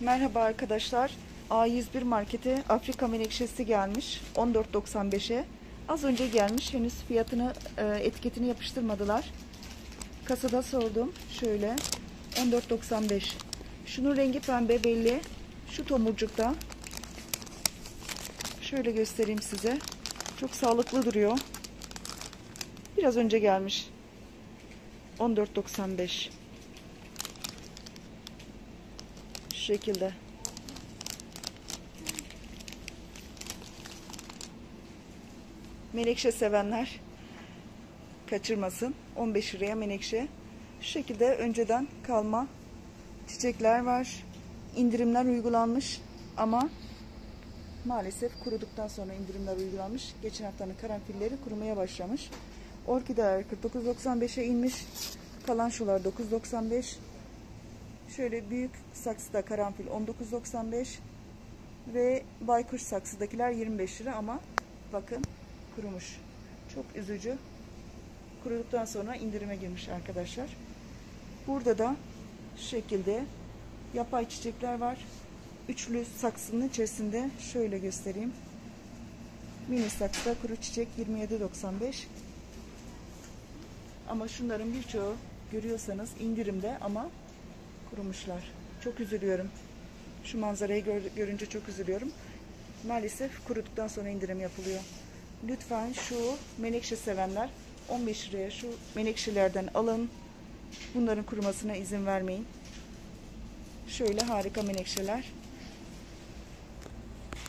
Merhaba arkadaşlar. A101 markete Afrika menekşesi gelmiş. 14.95'e. Az önce gelmiş. Henüz fiyatını, e, etiketini yapıştırmadılar. Kasada sordum. Şöyle. 14.95. Şunun rengi pembe belli. Şu tomurcukta. Şöyle göstereyim size. Çok sağlıklı duruyor. Biraz önce gelmiş. 14.95. Şu şekilde. Menekşe sevenler kaçırmasın. 15 liraya menekşe. Şu şekilde önceden kalma çiçekler var. İndirimler uygulanmış ama maalesef kuruduktan sonra indirimler uygulanmış. Geçen haftanın karanfilleri kurumaya başlamış. Orkideler 49.95'e inmiş. Kalan şular 9.95. Şöyle büyük saksıda karanfil 19.95 ve baykuş saksıdakiler 25 lira ama bakın kurumuş. Çok üzücü. Kuruduktan sonra indirime girmiş arkadaşlar. Burada da şu şekilde yapay çiçekler var. Üçlü saksının içerisinde şöyle göstereyim. Mini saksıda kuru çiçek 27.95 ama şunların birçoğu görüyorsanız indirimde ama kurumuşlar. Çok üzülüyorum. Şu manzarayı gör, görünce çok üzülüyorum. Maalesef kuruduktan sonra indirim yapılıyor. Lütfen şu menekşe sevenler 15 liraya şu menekşelerden alın. Bunların kurumasına izin vermeyin. Şöyle harika menekşeler.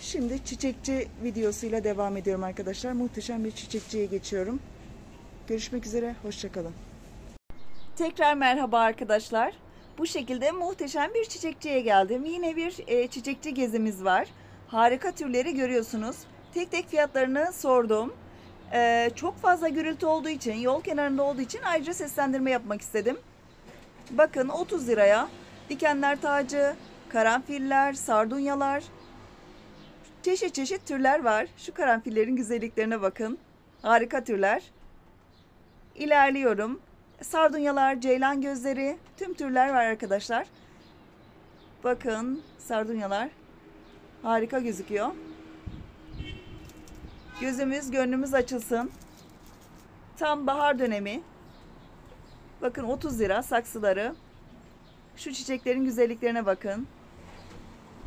Şimdi çiçekçi videosuyla devam ediyorum arkadaşlar. Muhteşem bir çiçekçiye geçiyorum. Görüşmek üzere, hoşçakalın. Tekrar merhaba arkadaşlar. Bu şekilde muhteşem bir çiçekçiye geldim. Yine bir e, çiçekçi gezimiz var. Harika türleri görüyorsunuz. Tek tek fiyatlarını sordum. E, çok fazla gürültü olduğu için, yol kenarında olduğu için ayrıca seslendirme yapmak istedim. Bakın 30 liraya dikenler tacı, karanfiller, sardunyalar, çeşit çeşit türler var. Şu karanfillerin güzelliklerine bakın. Harika türler. İlerliyorum. Sardunyalar, ceylan gözleri, tüm türler var arkadaşlar. Bakın sardunyalar. Harika gözüküyor. Gözümüz, gönlümüz açılsın. Tam bahar dönemi. Bakın 30 lira saksıları. Şu çiçeklerin güzelliklerine bakın.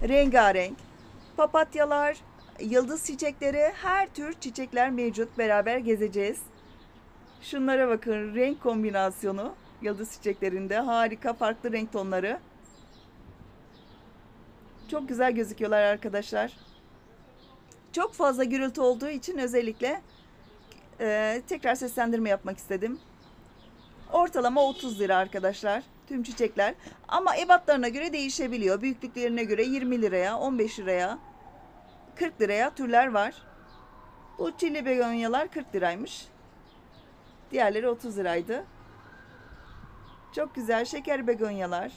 Rengarenk. Papatyalar, yıldız çiçekleri, her tür çiçekler mevcut. Beraber gezeceğiz. Şunlara bakın renk kombinasyonu yıldız çiçeklerinde harika farklı renk tonları. Çok güzel gözüküyorlar arkadaşlar. Çok fazla gürültü olduğu için özellikle e, tekrar seslendirme yapmak istedim. Ortalama 30 lira arkadaşlar tüm çiçekler. Ama ebatlarına göre değişebiliyor. Büyüklüklerine göre 20 liraya, 15 liraya, 40 liraya türler var. Bu çilli begonyalar 40 liraymış. Diğerleri 30 liraydı. Çok güzel şeker begonyalar.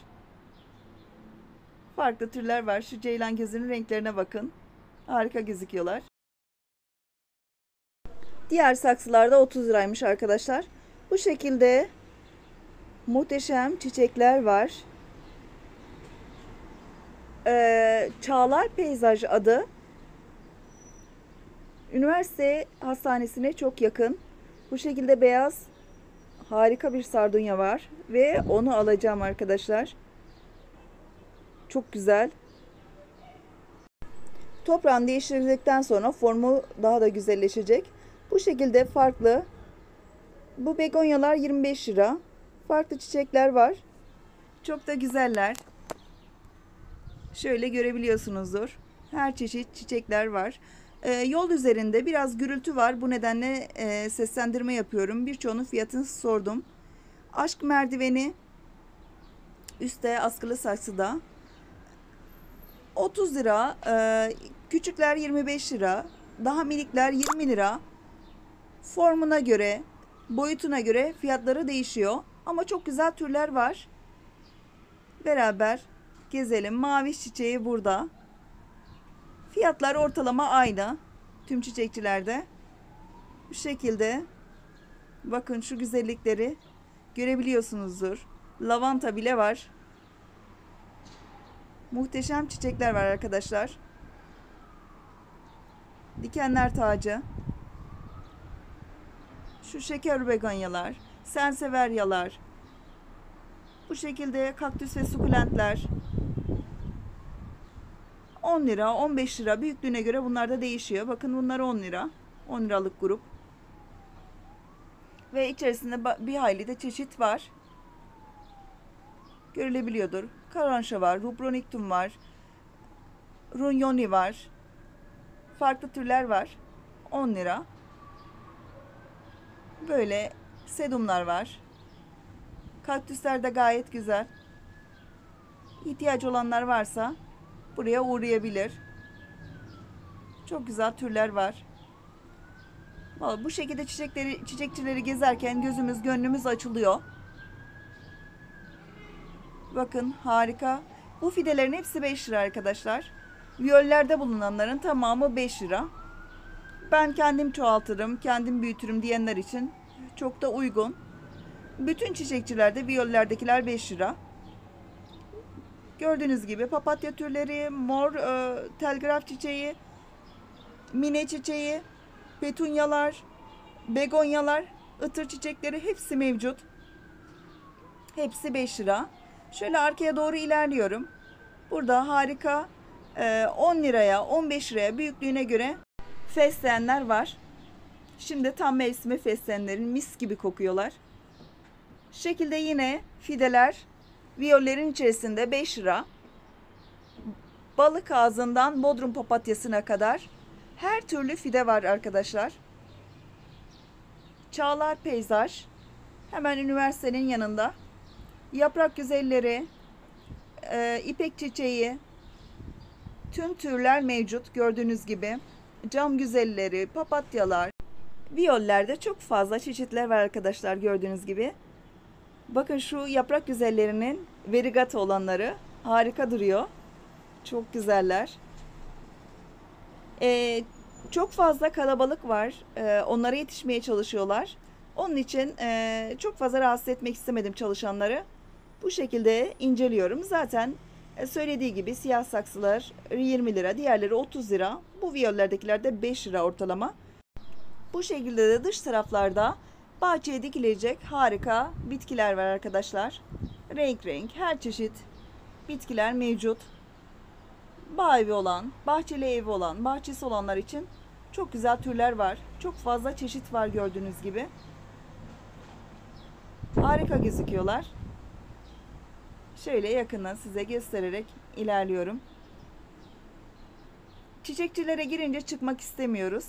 Farklı türler var. Şu ceylan gözünün renklerine bakın. Harika gözüküyorlar. Diğer saksılarda 30 liraymış arkadaşlar. Bu şekilde muhteşem çiçekler var. Ee, Çağlar Peyzaj adı. Üniversite hastanesine çok yakın. Bu şekilde beyaz harika bir sardunya var ve onu alacağım arkadaşlar. Çok güzel. Toprağını değiştirdikten sonra formu daha da güzelleşecek. Bu şekilde farklı. Bu begonyalar 25 lira. Farklı çiçekler var. Çok da güzeller. Şöyle görebiliyorsunuzdur. Her çeşit çiçekler var. Ee, yol üzerinde biraz gürültü var. Bu nedenle e, seslendirme yapıyorum. Birçoğunun fiyatını sordum. Aşk merdiveni üstte askılı saksıda 30 lira. E, küçükler 25 lira. Daha minikler 20 lira. Formuna göre, boyutuna göre fiyatları değişiyor. Ama çok güzel türler var. Beraber gezelim. Mavi çiçeği burada. Fiyatlar ortalama aynı. Tüm çiçekçilerde. Bu şekilde. Bakın şu güzellikleri görebiliyorsunuzdur. Lavanta bile var. Muhteşem çiçekler var arkadaşlar. Dikenler tacı. Şu şeker begonyalar, senseveryalar. Bu şekilde kaktüs ve sukulentler. 10 lira, 15 lira büyüklüğüne göre bunlar da değişiyor. Bakın bunlar 10 lira. 10 liralık grup. Ve içerisinde bir hayli de çeşit var. Görülebiliyordur. Karanşa var, rubronictum var, runyoni var. Farklı türler var. 10 lira. Böyle sedumlar var. Kaktüsler de gayet güzel. İhtiyacı olanlar varsa buraya uğrayabilir. Çok güzel türler var. Vallahi bu şekilde çiçekleri, çiçekçileri gezerken gözümüz, gönlümüz açılıyor. Bakın harika. Bu fidelerin hepsi 5 lira arkadaşlar. Viyollerde bulunanların tamamı 5 lira. Ben kendim çoğaltırım, kendim büyütürüm diyenler için çok da uygun. Bütün çiçekçilerde viyollerdekiler 5 lira. Gördüğünüz gibi papatya türleri, mor e, telgraf çiçeği, mine çiçeği, petunyalar, begonyalar, ıtır çiçekleri hepsi mevcut. Hepsi 5 lira. Şöyle arkaya doğru ilerliyorum. Burada harika 10 liraya 15 liraya büyüklüğüne göre fesleğenler var. Şimdi tam mevsimi fesleğenlerin mis gibi kokuyorlar. Şekilde yine fideler viyollerin içerisinde 5 lira. Balık ağzından bodrum papatyasına kadar her türlü fide var arkadaşlar. Çağlar Peyzaj hemen üniversitenin yanında. Yaprak güzelleri, e, ipek çiçeği, tüm türler mevcut gördüğünüz gibi. Cam güzelleri, papatyalar, viyollerde çok fazla çeşitler var arkadaşlar gördüğünüz gibi. Bakın şu yaprak güzellerinin verigata olanları harika duruyor. Çok güzeller. Ee, çok fazla kalabalık var. Ee, onlara yetişmeye çalışıyorlar. Onun için e, çok fazla rahatsız etmek istemedim çalışanları. Bu şekilde inceliyorum. Zaten e, söylediği gibi siyah saksılar 20 lira, diğerleri 30 lira. Bu viyollerdekiler de 5 lira ortalama. Bu şekilde de dış taraflarda bahçeye dikilecek harika bitkiler var arkadaşlar. Renk renk her çeşit bitkiler mevcut. Bağ evi olan, bahçeli evi olan, bahçesi olanlar için çok güzel türler var. Çok fazla çeşit var gördüğünüz gibi. Harika gözüküyorlar. Şöyle yakından size göstererek ilerliyorum. Çiçekçilere girince çıkmak istemiyoruz.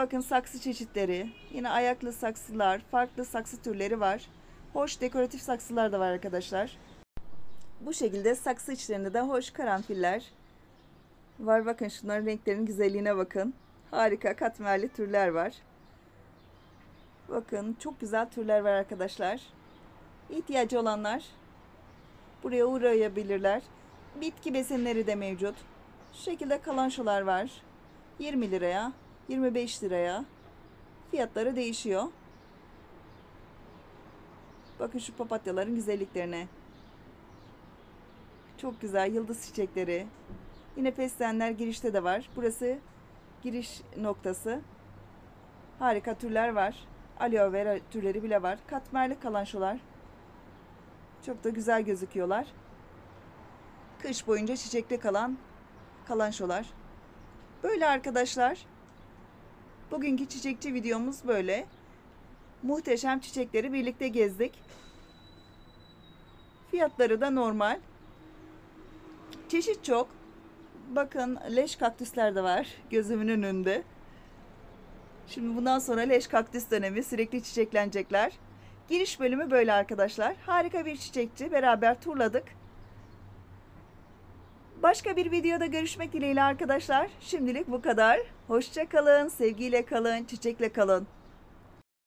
Bakın saksı çeşitleri, yine ayaklı saksılar, farklı saksı türleri var. Hoş dekoratif saksılar da var arkadaşlar. Bu şekilde saksı içlerinde de hoş karanfiller var. Bakın şunların renklerin güzelliğine bakın. Harika katmerli türler var. Bakın çok güzel türler var arkadaşlar. İhtiyacı olanlar buraya uğrayabilirler. Bitki besinleri de mevcut. Şu şekilde kalanşolar var. 20 liraya, 25 liraya. Fiyatları değişiyor. Bakın şu papatyaların güzelliklerine. Çok güzel yıldız çiçekleri. Yine fesleğenler girişte de var. Burası giriş noktası. Harika türler var. Aloe vera türleri bile var. Katmerli kalanşolar. Çok da güzel gözüküyorlar. Kış boyunca çiçekli kalan kalanşolar. Böyle arkadaşlar. Bugünkü çiçekçi videomuz böyle. Muhteşem çiçekleri birlikte gezdik. Fiyatları da normal. Çeşit çok. Bakın leş kaktüsler de var gözümün önünde. Şimdi bundan sonra leş kaktüs dönemi sürekli çiçeklenecekler. Giriş bölümü böyle arkadaşlar. Harika bir çiçekçi. Beraber turladık. Başka bir videoda görüşmek dileğiyle arkadaşlar. Şimdilik bu kadar. Hoşça kalın, sevgiyle kalın, çiçekle kalın.